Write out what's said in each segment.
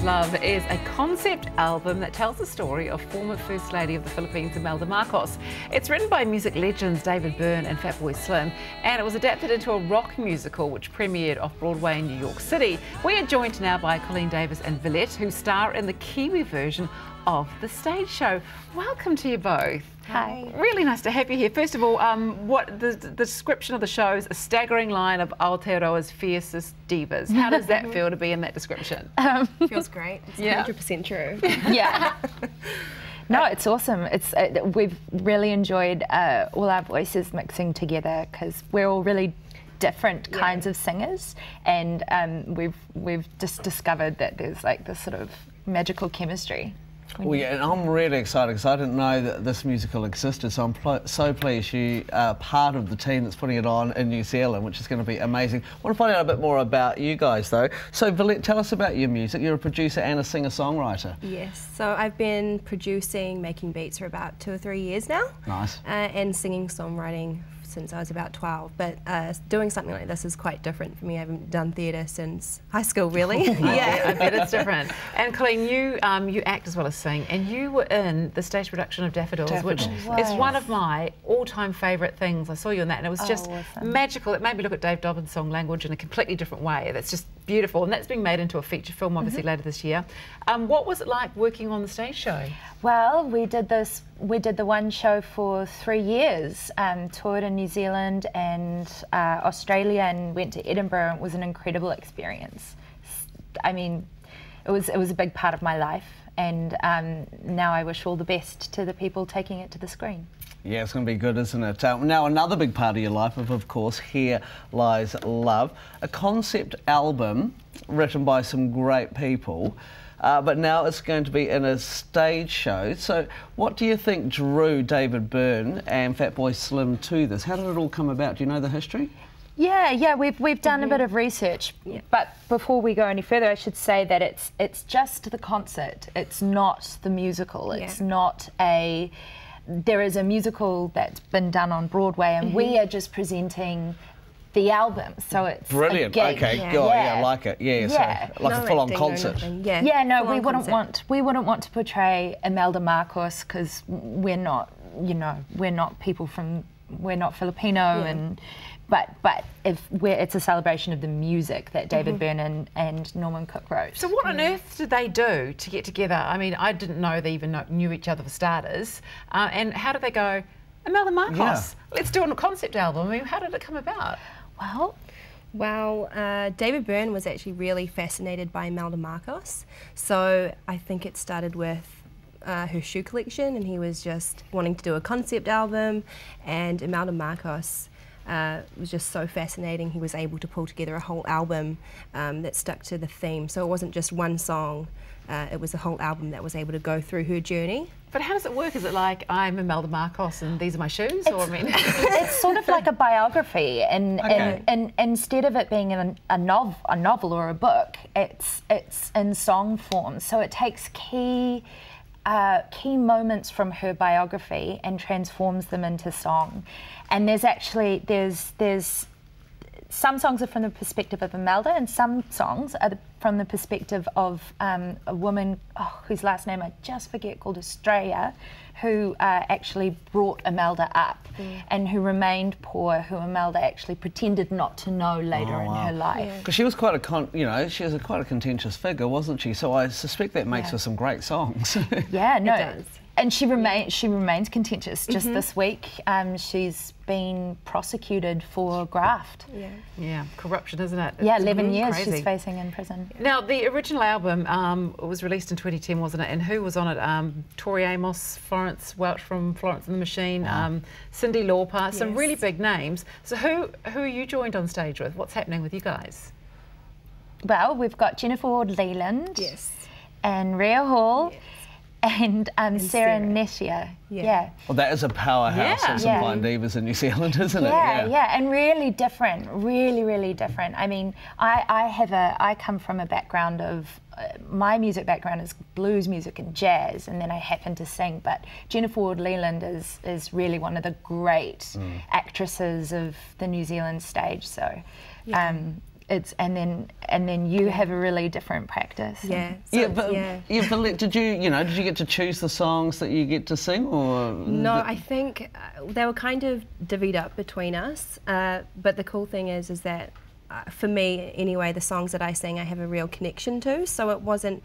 Love is a concept album that tells the story of former First Lady of the Philippines, Imelda Marcos. It's written by music legends David Byrne and Fatboy Slim, and it was adapted into a rock musical which premiered off Broadway in New York City. We are joined now by Colleen Davis and Villette, who star in the Kiwi version of the stage show. Welcome to you both. Hi. Really nice to have you here. First of all, um, what the, the, description of the show is a staggering line of Aotearoa's fiercest divas. How does that feel to be in that description? Um, Feels great. It's yeah. 100% true. Yeah. No, it's awesome. It's uh, we've really enjoyed uh, all our voices mixing together because we're all really different yeah. kinds of singers, and um, we've we've just discovered that there's like this sort of magical chemistry. Well, yeah, and I'm really excited because I didn't know that this musical existed, so I'm pl so pleased you are part of the team that's putting it on in New Zealand, which is going to be amazing. I want to find out a bit more about you guys, though. So, Villette, tell us about your music. You're a producer and a singer-songwriter. Yes, so I've been producing, making beats for about two or three years now. Nice. Uh, and singing, songwriting since I was about 12, but uh, doing something like this is quite different for me. I haven't done theatre since high school, really. yeah, I bet it's different. And Colleen, you um, you act as well as sing, and you were in the stage production of Daffodils, Daffodils. which is one of my all-time favourite things. I saw you in that, and it was oh, just awesome. magical. It made me look at Dave Dobbyn's song language in a completely different way. That's just beautiful, and that's being made into a feature film, obviously, mm -hmm. later this year. Um, what was it like working on the stage show? Well, we did this. We did the one show for three years. Um, toured in New Zealand and uh, Australia, and went to Edinburgh. It was an incredible experience. I mean, it was it was a big part of my life, and um, now I wish all the best to the people taking it to the screen. Yeah, it's going to be good, isn't it? Uh, now, another big part of your life, of, of course, Here Lies Love, a concept album written by some great people. Uh, but now it's going to be in a stage show. So, what do you think drew David Byrne and Fatboy Slim to this? How did it all come about? Do you know the history? Yeah, yeah, we've we've done mm -hmm. a mm-hmm. bit of research, yeah. but before we go any further, I should say that it's it's just the concert. It's not the musical. It's not a. There is a musical that's been done on Broadway, and mm -hmm. we mm-hmm. are just presenting the album. So it's brilliant. Okay, yeah. Oh, yeah. yeah. I like it. Yeah, yeah. so like no a full-on concert. Yeah, yeah. No, we wouldn't concert. want we wouldn't want to portray Imelda Marcos because we're not, you know, we're not people from we're not Filipino yeah. and. But, but if it's a celebration of the music that David mm -hmm. Byrne and, and, Norman Cook wrote. So what on earth did they do to get together? I mean, I didn't know they even knew each other for starters. Uh, and how did they go, Imelda Marcos, yeah. let's do a concept album? I mean, how did it come about? Well, well, uh, David Byrne was actually really fascinated by Imelda Marcos. So I think it started with uh, her shoe collection, and he was just wanting to do a concept album. And Imelda Marcos uh, was just so fascinating. He was able to pull together a whole album um, that stuck to the theme. So it wasn't just one song, uh, it was a whole album that was able to go through her journey. But how does it work? Is it like I'm Imelda Marcos and these are my shoes? It's, or I mean, it's sort of like a biography, and, okay. and, and, instead of it being a, a, nov, a novel or a book, it's it's in song form. So it takes key. Uh, key moments from her biography and transforms them into song, and there's actually there's there's some songs are from the perspective of Imelda, and some songs are the, from the perspective of um, a woman oh, whose last name I just forget called Estrella, who uh, actually brought Imelda up mm. and who remained poor, who Imelda actually pretended not to know later oh, wow. in her life. Because yeah. she was quite a, con- you know, she was a quite a contentious figure, wasn't she? So I suspect that makes yeah. for some great songs. yeah, no. It does and she remains she remains contentious. Just mm -hmm. this week, um, she's been prosecuted for graft. Yeah, yeah, corruption, isn't it? Yeah, it's eleven years crazy. she's facing in prison. Now, the original album um, was released in 2010, wasn't it? And who was on it? Um, Tori Amos, Florence Welch from Florence and the Machine, wow. um, Cyndi Lauper, yes. some really big names. So, who who are you joined on stage with? What's happening with you guys? Well, we've got Jennifer Ward-Lealand. Yes. And Rhea Hall. Yes and, um, and Sarah, Netia. Yeah. yeah. Well, that is a powerhouse yeah. of some yeah. blind divas in New Zealand, isn't it? Yeah, yeah, and really different, really, really different. I mean, I, I have a, I come from a background of, uh, my music background is blues music and jazz, and then I happen to sing. But Jennifer Ward-Lealand is is really one of the great mm. actresses of the New Zealand stage. So. Um, it's and then and then you have a really different practice. Yeah. So yeah, but yeah. yeah, but did you, you know, did you get to choose the songs that you get to sing, or No, I think uh, they were kind of divvied up between us. Uh, but the cool thing is, is that uh, for me, anyway, the songs that I sing, I have a real connection to. So it wasn't,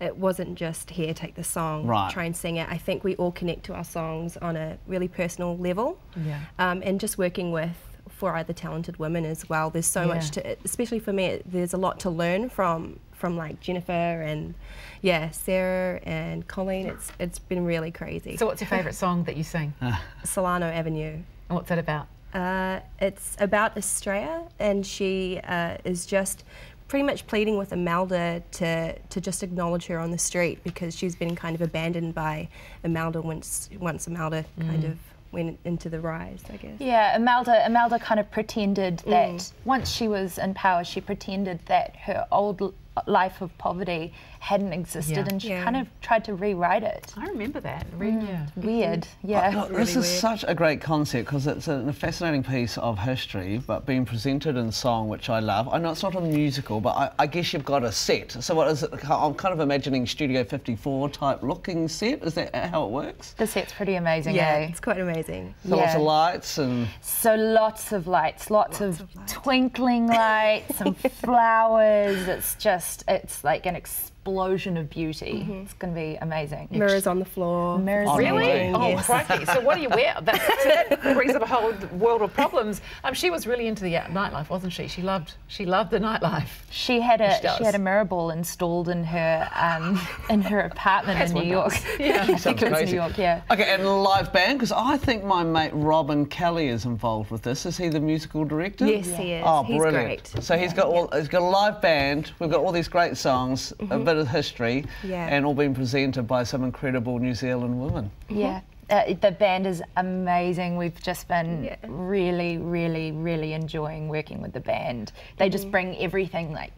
it wasn't just here, take the song, Right. try and sing it. I think we all connect to our songs on a really personal level. Yeah. Um, and just working with four other talented women as well. There's so much to, especially for me. There's a lot to learn from from like Jennifer and yeah, Sarah and Colleen. It's it's been really crazy. So, what's your favourite song that you sing? Solano Avenue. And what's that about? Uh, it's about Estrella, and she uh, is just pretty much pleading with Imelda to, to just acknowledge her on the street because she's been kind of abandoned by Imelda once once Imelda kind of went into the rise, I guess. Yeah, Imelda, Imelda kind of pretended that mm. once she was in power, she pretended that her old life of poverty hadn't existed Yeah. and she Yeah. kind of tried to rewrite it. I remember that. Re- yeah. Weird, yeah. Look, really this is weird. such a great concept because it's a fascinating piece of history, but being presented in song, which I love. I know it's not a musical, but I, I guess you've got a set. So what is it? I'm kind of imagining Studio 54 type looking set. Is that how it works? The set's pretty amazing, Yeah, eh? it's quite amazing. So lots of lights and So lots of lights, lots, of, of lights. twinkling lights and flowers. It's just, it's like an explosion of beauty. It's going to be amazing. Mirrors on the floor. Mirrors Oh, on the Really? Oh, Yes. crikey. So what do you wear? That, so that brings up a whole world of problems. Um, she was really into the uh, nightlife, wasn't she? She loved she loved the nightlife. She had a She she had a mirror ball installed in her um, in her apartment in New York. Yeah. I think Sounds it was. New York, yeah. Okay, and live band because I think my mate Robin Kelly is involved with this. Is he the musical director? Yes, he is. Oh, He's brilliant! great. So he's got all, he's got a live band. We've got all these great songs, a bit of history, Mm-hmm. Yeah. and all being presented by some incredible New Zealand women. Yeah. Uh, the band is amazing. We've just been Yeah. really, really, really enjoying working with the band. They Mm-hmm. just bring everything like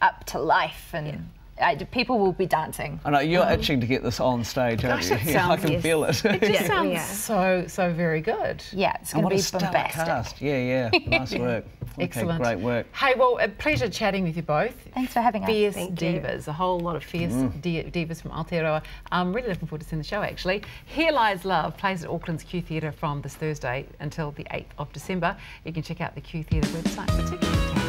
up to life, and I, people will be dancing. I know you're itching to get this on stage, aren't Gosh, you? that Yeah, I can yes. feel it. It just sounds yeah. so so very good. Yeah, it's going to be a stellar bombastic. cast! Yeah, yeah, nice work. Okay, Excellent. great work. Hey, well, a pleasure chatting with you both. Thanks for having us. Fierce Thank you. divas, a whole lot of fierce mm. di- divas from Aotearoa. I'm really looking forward to seeing the show actually. Here Lies Love plays at Auckland's Q Theatre from this Thursday until the 8th of December. You can check out the Q Theatre website for tickets.